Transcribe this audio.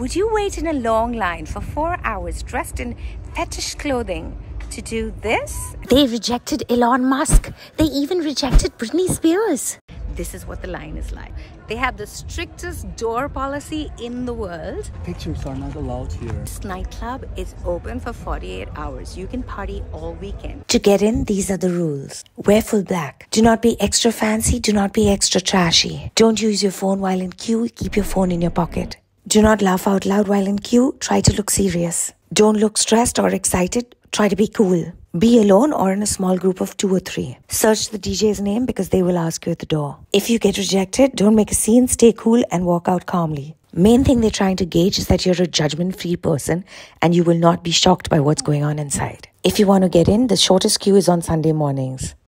Would you wait in a long line for four hours dressed in fetish clothing to do this? They rejected Elon Musk. They even rejected Britney Spears. This is what the line is like. They have the strictest door policy in the world. Pictures are not allowed here. This nightclub is open for 48 hours. You can party all weekend. To get in, these are the rules. Wear full black. Do not be extra fancy. Do not be extra trashy. Don't use your phone while in queue. Keep your phone in your pocket. Do not laugh out loud while in queue. Try to look serious. Don't look stressed or excited. Try to be cool. Be alone or in a small group of two or three. Search the DJ's name because they will ask you at the door. If you get rejected, don't make a scene, stay cool, and walk out calmly. Main thing they're trying to gauge is that you're a judgment free person and you will not be shocked by what's going on inside. If you want to get in, the shortest queue is on Sunday mornings.